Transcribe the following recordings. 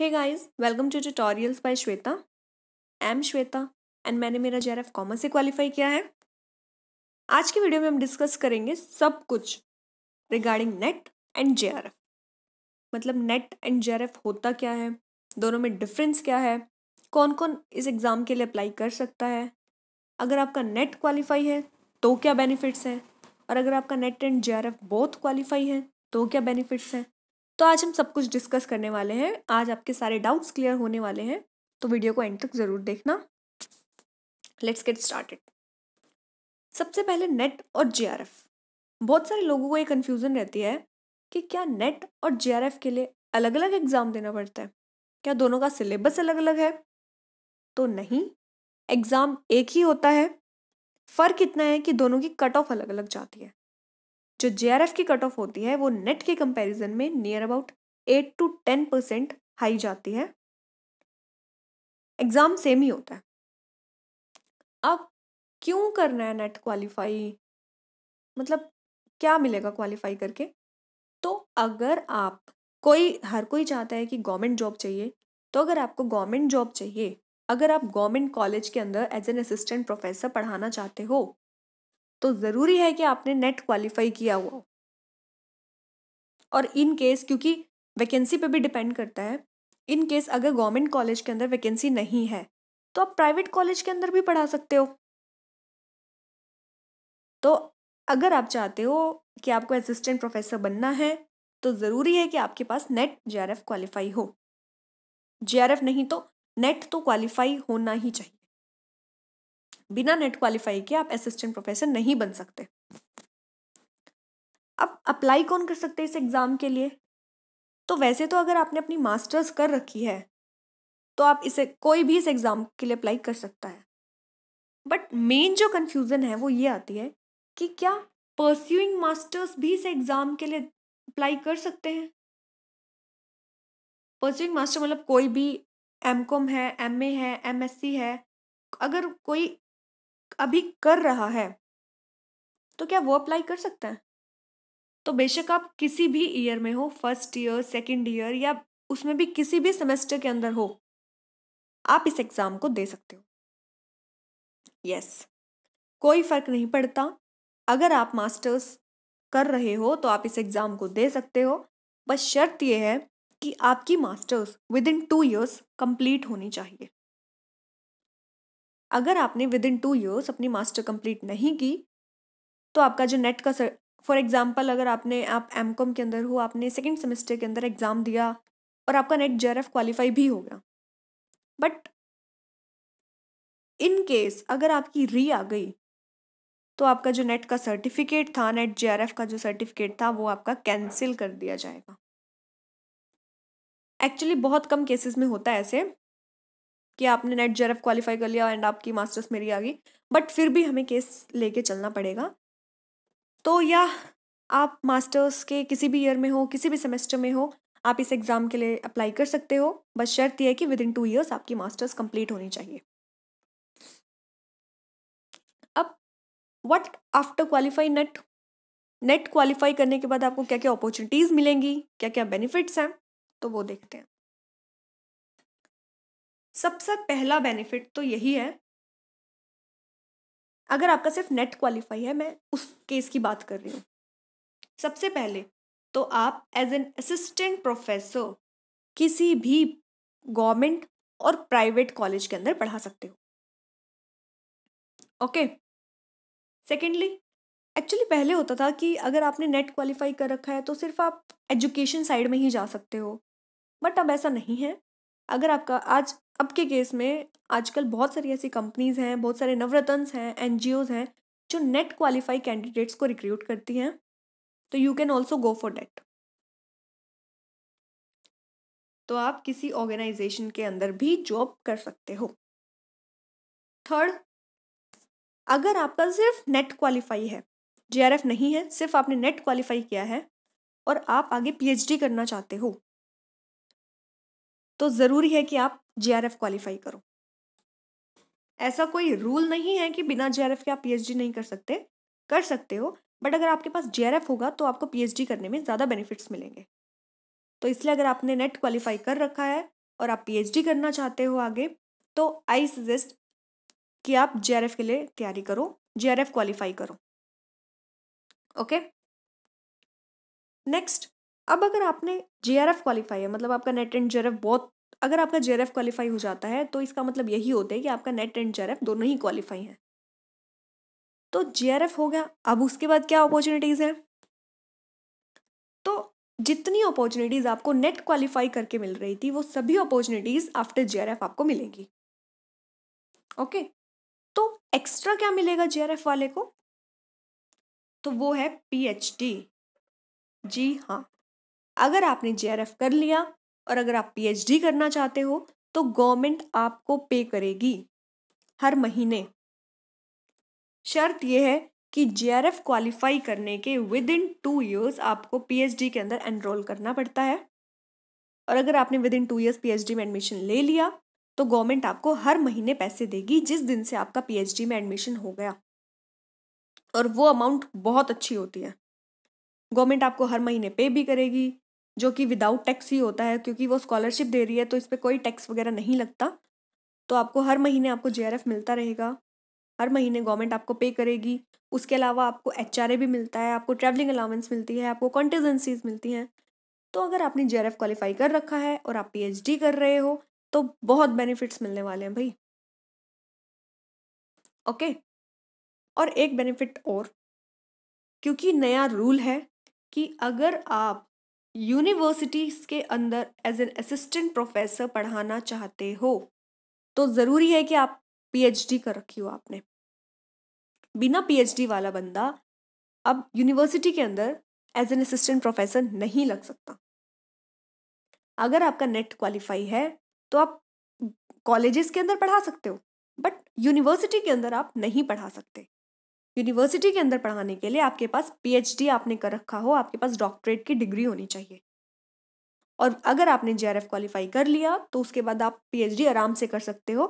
Hey guys welcome to tutorials by Shweta I am Shweta and मैंने मेरा JRF commerce से qualify किया है। आज की वीडियो में हम डिस्कस करेंगे सब कुछ रिगार्डिंग नेट एंड जेआरएफ मतलब नेट एंड जेआरएफ होता क्या है? दोनों में डिफरेंस क्या है? कौन कौन इस एग्ज़ाम के लिए अप्लाई कर सकता है? अगर आपका नेट क्वालिफाई है तो क्या बेनिफिट्स हैं? और अगर आपका नेट एंड जे बहुत क्वालिफाई है तो क्या बेनिफिट्स हैं? तो आज हम सब कुछ डिस्कस करने वाले हैं। आज आपके सारे डाउट्स क्लियर होने वाले हैं तो वीडियो को एंड तक ज़रूर देखना। लेट्स गेट स्टार्टेड सबसे पहले नेट और जे बहुत सारे लोगों को ये कन्फ्यूज़न रहती है कि क्या नेट और जे के लिए अलग अलग एग्ज़ाम देना पड़ता है? क्या दोनों का सिलेबस अलग अलग है? तो नहीं एग्ज़ाम एक ही होता है। फ़र्क इतना है कि दोनों की कट ऑफ़ अलग अलग जाती है। जो जेआरएफ की कट ऑफ़ होती है, वो नेट के कंपैरिजन में near about eight to ten percent high जाती है। एग्ज़ाम सेम ही होता है। अब क्यों करना है नेट क्वालिफाई मतलब क्या मिलेगा क्वालिफाई करके? तो अगर आप, कोई, हर कोई चाहता है कि गवर्नमेंट जॉब चाहिए तो अगर आपको गवर्नमेंट जॉब चाहिए, अगर आप गवर्नमेंट कॉलेज के अंदर एज एन असिस्टेंट प्रोफेसर पढ़ाना चाहते हो तो ज़रूरी है कि आपने नेट क्वालिफाई किया हुआ और इन केस, क्योंकि वैकेंसी पे भी डिपेंड करता है, इन केस अगर गवर्नमेंट कॉलेज के अंदर वैकेंसी नहीं है तो आप प्राइवेट कॉलेज के अंदर भी पढ़ा सकते हो। तो अगर आप चाहते हो कि आपको असिस्टेंट प्रोफेसर बनना है तो ज़रूरी है कि आपके पास नेट जे क्वालिफाई हो। जेआरएफ नहीं तो नेट तो क्वालिफाई होना ही चाहिए। बिना नेट क्वालिफाई के आप असिस्टेंट प्रोफेसर नहीं बन सकते। अब अप्लाई कौन कर सकते हैं इस एग्ज़ाम के लिए? तो वैसे तो अगर आपने अपनी मास्टर्स कर रखी है तो आप इसे कोई भी इस एग्ज़ाम के लिए अप्लाई कर सकता है। बट मेन जो कन्फ्यूज़न है वो ये आती है कि क्या परस्यूइंग मास्टर्स भी इस एग्ज़ाम के लिए अप्लाई कर सकते हैं? परस्यूइंग मास्टर मतलब कोई भी एम कॉम है एम ए है एम एस सी है, अगर कोई अभी कर रहा है तो क्या वो अप्लाई कर सकते हैं? तो बेशक आप किसी भी ईयर में हो फ़र्स्ट ईयर सेकेंड ईयर या उसमें भी किसी भी सेमेस्टर के अंदर हो, आप इस एग्ज़ाम को दे सकते हो। Yes yes. कोई फ़र्क नहीं पड़ता। अगर आप मास्टर्स कर रहे हो तो आप इस एग्ज़ाम को दे सकते हो। बस शर्त यह है कि आपकी masters within two years complete होनी चाहिए। अगर आपने विद इन टू ईयर्स अपनी मास्टर कंप्लीट नहीं की तो आपका जो नेट का फॉर एग्ज़ाम्पल अगर आपने, आप एम कॉम के अंदर हो, आपने सेकेंड सेमेस्टर के अंदर एग्ज़ाम दिया और आपका नेट जे क्वालिफाई भी हो गया। बट इन केस अगर आपकी री आ गई तो आपका जो नेट का सर्टिफिकेट था नेट जेआरएफ का जो सर्टिफिकेट था, वो आपका कैंसिल कर दिया जाएगा। एक्चुअली बहुत कम केसेस में होता है ऐसे। कि आपने नेट जे क्वालिफाई कर लिया एंड आपकी मास्टर्स मेरी आ गई। बट फिर भी हमें केस लेके चलना पड़ेगा। तो या आप मास्टर्स के किसी भी ईयर में हो, किसी भी सेमेस्टर में हो, आप इस एग्ज़ाम के लिए अप्लाई कर सकते हो। बस शर्त यह है कि विद इन टू ईयर्स आपकी मास्टर्स कंप्लीट होनी चाहिए। अब what after qualify NET NET qualify करने के बाद आपको क्या क्या अपॉर्चुनिटीज़ मिलेंगी? क्या क्या बेनिफिट्स हैं? तो वो देखते हैं। सबसे पहला बेनिफिट तो यही है। अगर आपका सिर्फ़ नेट क्वालिफाई है, मैं उस केस की बात कर रही हूँ। सबसे पहले तो आप एज एन असिस्टेंट प्रोफेसर किसी भी गवर्नमेंट और प्राइवेट कॉलेज के अंदर पढ़ा सकते हो। ओके सेकेंडली एक्चुअली पहले होता था कि अगर आपने नेट क्वालिफाई कर रखा है तो सिर्फ़ आप एजुकेशन साइड में ही जा सकते हो। बट अब ऐसा नहीं है। अगर आपका आज, अब के केस में आजकल बहुत सारी ऐसी कंपनीज़ हैं, बहुत सारे नवरत्न हैं एन हैं, जो नेट क्वालिफाई कैंडिडेट्स को रिक्रूट करती हैं तो you can also go for date तो आप किसी ऑर्गेनाइजेशन के अंदर भी जॉब कर सकते हो। थर्ड अगर आपका सिर्फ़ नेट क्वालिफाई है जे नहीं है, सिर्फ़ आपने नेट क्वालिफाई किया है, और आप आगे पीएचडी करना चाहते हो तो ज़रूरी है कि आप जे आर क्वालिफाई करो। ऐसा कोई रूल नहीं है कि बिना जे के आप पीएचडी नहीं कर सकते। कर सकते हो बट अगर आपके पास जे होगा तो आपको पीएचडी करने में ज़्यादा बेनिफिट्स मिलेंगे। तो इसलिए अगर आपने नेट क्वालिफाई कर रखा है और आप पीएचडी करना चाहते हो आगे तो आई सजेस्ट कि आप जे के लिए तैयारी करो। जे आर क्वालिफाई करो। ओके नेक्स्ट अब अगर आपने जे आर एफ़ क्वालिफाई है मतलब आपका नेट एंड जे बहुत, अगर आपका जे क्वालिफाई हो जाता है तो इसका मतलब यही होता है कि आपका नेट एंड जे दोनों ही क्वालिफाई हैं। तो जे हो गया, अब उसके बाद क्या अपॉर्चुनिटीज़ है? तो जितनी अपॉर्चुनिटीज़ आपको नेट क्वालिफाई करके मिल रही थी, वो सभी अपॉर्चुनिटीज़ आफ्टर जेआरएफ आपको मिलेंगी। ओके तो एक्स्ट्रा क्या मिलेगा जेआरएफ वाले को? तो वो है पीएचडी जी हाँ। अगर आपने जे कर लिया और अगर आप पीएचडी करना चाहते हो तो गवर्नमेंट आपको पे करेगी हर महीने। शर्त यह है कि जे आर एफ़ क्वालिफाई करने के विद इन टू ईयर्स आपको पीएचडी के अंदर एनरोल करना पड़ता है। और अगर आपने within two years PhD में एडमिशन ले लिया तो गवर्नमेंट आपको हर महीने पैसे देगी जिस दिन से आपका पीएचडी में एडमिशन हो गया। और वो अमाउंट बहुत अच्छी होती है। गवर्नमेंट आपको हर महीने पे भी करेगी जो कि विदाउट टैक्स ही होता है, क्योंकि वो स्कॉलरशिप दे रही है तो इस पर कोई टैक्स वगैरह नहीं लगता। तो आपको हर महीने आपको जेआरएफ मिलता रहेगा, हर महीने गवर्नमेंट आपको पे करेगी। उसके अलावा आपको एचआरए भी मिलता है, आपको ट्रैवलिंग अलाउंस मिलती है, आपको कॉन्टीजेंसीज मिलती हैं। तो अगर आपने जे क्वालिफाई कर रखा है और आप पीएचडी कर रहे हो तो बहुत बेनिफिट्स मिलने वाले हैं भाई। ओके? और एक बेनिफिट और, क्योंकि नया रूल है कि अगर आप यूनिवर्सिटीज़ के अंदर एज एन असिस्टेंट प्रोफेसर पढ़ाना चाहते हो तो ज़रूरी है कि आप पीएचडी कर रखी हो आपने। बिना पीएचडी वाला बंदा अब यूनिवर्सिटी के अंदर एज एन असिस्टेंट प्रोफेसर नहीं लग सकता। अगर आपका नेट क्वालिफाई है तो आप कॉलेजेस के अंदर पढ़ा सकते हो बट यूनिवर्सिटी के अंदर आप नहीं पढ़ा सकते। यूनिवर्सिटी के अंदर पढ़ाने के लिए आपके पास पीएचडी आपने कर रखा हो, आपके पास डॉक्टरेट की डिग्री होनी चाहिए। और अगर आपने जे क्वालिफाई कर लिया तो उसके बाद आप पीएचडी आराम से कर सकते हो।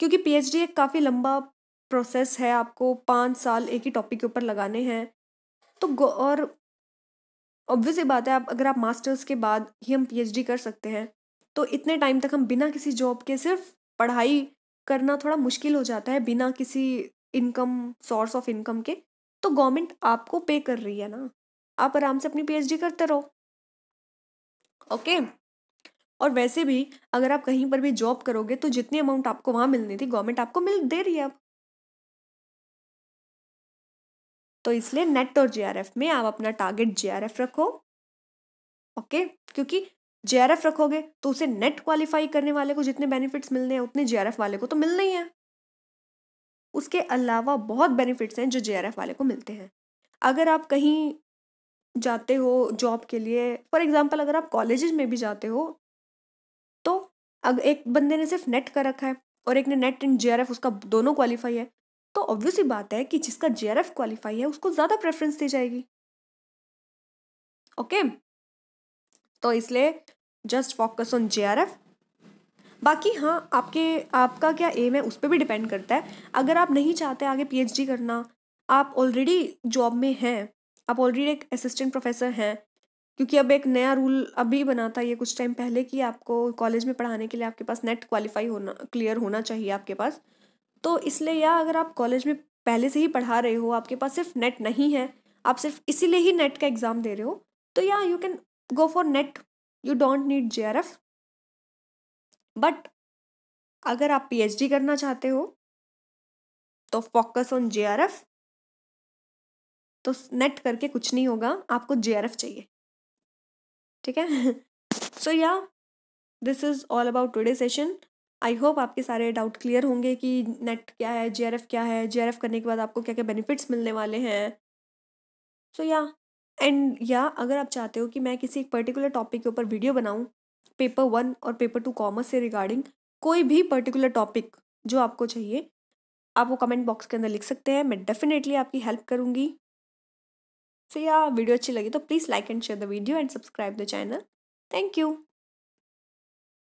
क्योंकि पीएचडी एक काफ़ी लंबा प्रोसेस है, आपको पाँच साल एक ही टॉपिक के ऊपर लगाने हैं। तो और ऑब्वियस बात है, आप, अगर आप मास्टर्स के बाद ही हम पीएचडी कर सकते हैं तो इतने टाइम तक हम बिना किसी जॉब के सिर्फ़ पढ़ाई करना थोड़ा मुश्किल हो जाता है, बिना किसी इनकम सोर्स ऑफ़ इनकम के तो गवर्नमेंट आपको पे कर रही है ना। आप आराम से अपनी पीएचडी करते रहो। ओके और वैसे भी, अगर आप कहीं पर भी जॉब करोगे तो जितनी अमाउंट आपको वहाँ मिलनी थी गवर्नमेंट आपको मिल दे रही है अब। तो इसलिए नेट और जेआरएफ में आप अपना टारगेट जेआरएफ रखो। ओके क्योंकि जेआरएफ रखोगे तो उसे नेट क्वालिफाई करने वाले को जितने बेनिफिट्स मिलने हैं, उतने जेआरएफ वाले को तो मिलने ही है। उसके अलावा बहुत बेनिफिट्स हैं जो जे वाले को मिलते हैं अगर आप कहीं जाते हो जॉब के लिए फॉर एग्ज़ाम्पल अगर आप कॉलेज में भी जाते हो तो अगर एक बंदे ने सिर्फ़ नेट कर रखा है और एक ने नेट एंड जे उसका दोनों क्वालिफाई है तो ऑब्वियस ही बात है कि जिसका जे क्वालिफाई है, उसको ज़्यादा प्रेफरेंस दी जाएगी ओके okay? तो इसलिए जस्ट फोकस ऑन जे बाकी हाँ आपके, आपका क्या एम है? उस पर भी डिपेंड करता है। अगर आप नहीं चाहते आगे पीएचडी करना, आप ऑलरेडी जॉब में हैं, आप ऑलरेडी एक असिस्टेंट प्रोफेसर हैं, क्योंकि अब एक नया रूल अभी बना था ये कुछ टाइम पहले कि आपको कॉलेज में पढ़ाने के लिए आपके पास नेट क्वालिफाई होना क्लियर होना चाहिए आपके पास। तो इसलिए या अगर आप कॉलेज में पहले से ही पढ़ा रहे हो, आपके पास सिर्फ़ नेट नहीं है, आप सिर्फ़ इसीलिए ही नेट का एग्ज़ाम दे रहे हो तो या you can go for NET you don't need J but अगर आप पीएचडी करना चाहते हो तो फोकस ऑन जे तो नेट करके कुछ नहीं होगा, आपको जे चाहिए। ठीक है? सो या this is all about today session I hope आपके सारे डाउट क्लियर होंगे कि नेट क्या है जे क्या है। जे करने के बाद आपको क्या क्या बेनिफिट्स मिलने वाले हैं। सो या एंड या अगर आप चाहते हो कि मैं किसी एक पर्टिकुलर टॉपिक के ऊपर वीडियो बनाऊँ पेपर वन और पेपर टू कॉमर्स से रिगार्डिंग कोई भी पर्टिकुलर टॉपिक जो आपको चाहिए, आप वो कमेंट बॉक्स के अंदर लिख सकते हैं। मैं डेफिनेटली आपकी हेल्प करूँगी। सो या वीडियो अच्छी लगी तो please like and share the video and subscribe the channel thank you